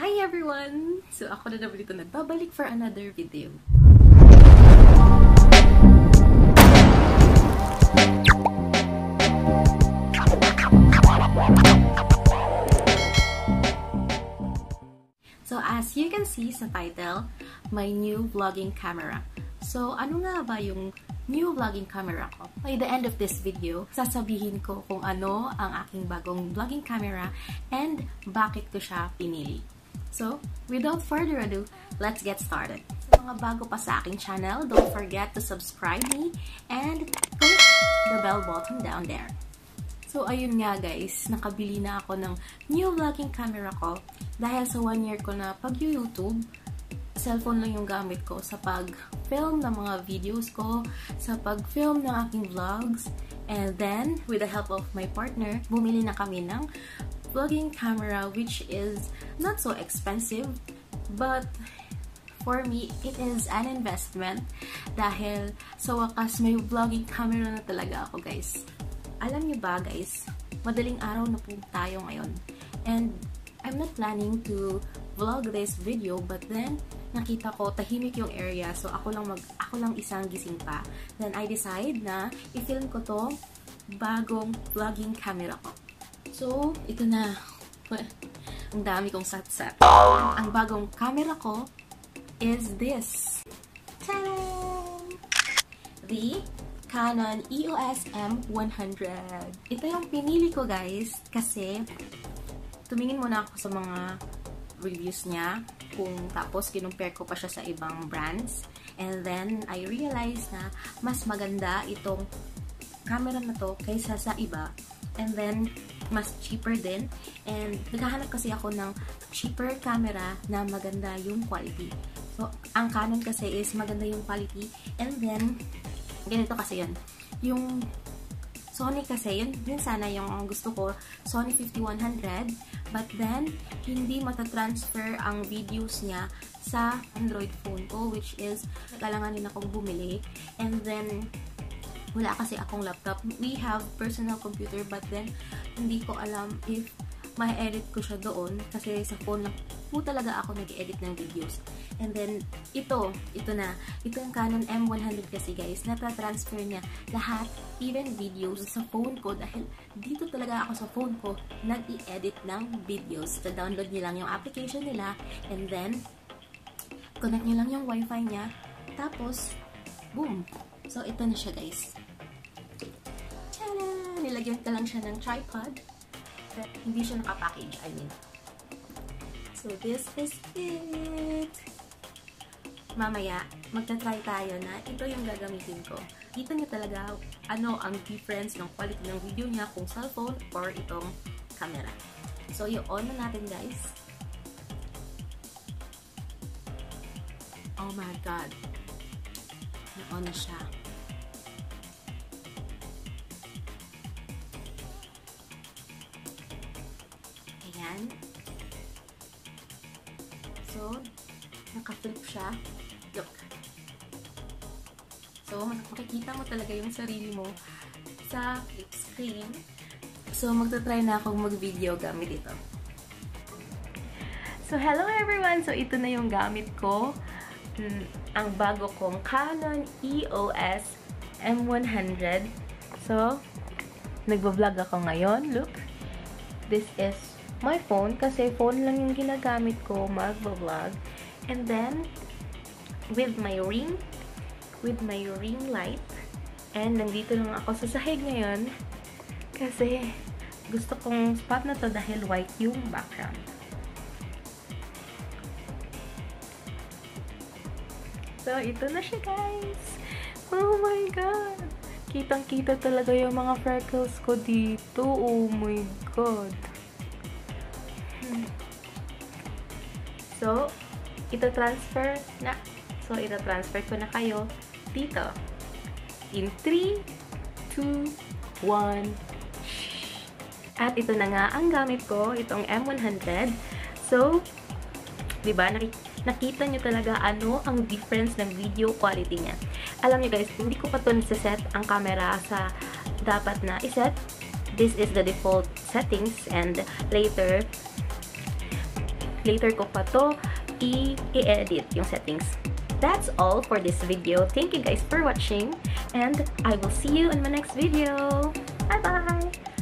Hi everyone! So ako na naman dito nagbabalik for another video. So as you can see sa title, my new vlogging camera. So ano nga ba yung new vlogging camera ko? By the end of this video, sasabihin ko kung ano ang aking bagong vlogging camera and bakit ko siya pinili. So, without further ado, let's get started. Sa mga bago pa sa aking channel, don't forget to subscribe me and click the bell button down there. So, ayun nga guys, nakabili na ako ng new vlogging camera ko dahil sa one year ko na pag-YouTube, cellphone lang yung gamit ko sa pag-film ng mga videos ko, sa pag-film ng aking vlogs, and then, with the help of my partner, bumili na kami ng vlogging camera which is not so expensive, but for me, it is an investment dahil sa wakas may vlogging camera na talaga ako guys. Alam niyo ba guys, madaling araw na po tayo ngayon. And I'm not planning to vlog this video but then nakita ko tahimik yung area so ako lang mag ako lang isang gising pa. Then I decide na i-film ko to bagong vlogging camera ko. So, ito na. Ang dami kong sat-sat. Ang bagong camera ko is this. Tadam! The Canon EOS M100. Ito yung pinili ko guys kasi tumingin muna ako sa mga reviews niya kung tapos kinumpare ko pa siya sa ibang brands and then I realized na mas maganda itong camera na to kaysa sa iba. And then mas cheaper din. And naghahanap kasi ako ng cheaper camera na maganda yung quality. So ang Canon kasi is maganda yung quality. And then ganito kasi yun. Yung Sony kasi, yun, yun sana yung gusto ko, Sony 5100, but then, hindi matatransfer ang videos niya sa Android phone ko, which is, kailanganin akong bumili, and then, wala kasi akong laptop. We have personal computer, but then, hindi ko alam if ma-edit ko siya doon, kasi sa phone lang po talaga ako nag-edit ng videos. And then, ito, ito na. Ito yung Canon M100 kasi guys, natatransfer niya lahat, even videos sa phone ko dahil dito talaga ako sa phone ko nag-i-edit ng videos. So, download niyo lang yung application nila and then, connect niyo lang yung wifi niya. Tapos, boom! So, ito na siya guys. Tada! Nilagyan ka lang siya ng tripod. But, hindi siya nakapackage, I mean. So, this is it. Mamaya, magta-try tayo na ito yung gagamitin ko. Kita niyo talaga ano ang difference ng quality ng video niya kung cellphone or itong camera. So, i-on na natin guys. Oh my God. Na-on na siya. Ayan. So, naka-flip siya. Look. So, makikita mo talaga yung sarili mo sa flip screen. So, magta-try na akong mag-video gamit ito. So, hello everyone! So, ito na yung gamit ko. Mm, ang bago kong Canon EOS M100. So, nagbablog ako ngayon. Look. This is my phone kasi phone lang yung ginagamit ko mag-vlog. And then, with my ring, with my ring light, and nandito lang ako sa sahig ngayon kasi gusto kong spot na to dahil white yung background. So, ito na siya guys! Oh my God! Kitang-kita talaga yung mga freckles ko dito. Oh my God! So, ito transfer na. So, ito transfer ko na kayo dito. In 3, 2, 1, At ito na nga ang gamit ko, itong M100. So, di ba nakita nyo talaga ano ang difference ng video quality niya. Alam nyo guys, hindi ko pa ito set ang camera sa dapat na iset. This is the default settings and later later ko pa to i-edit yung settings. That's all for this video. Thank you guys for watching and I will see you in my next video. Bye-bye!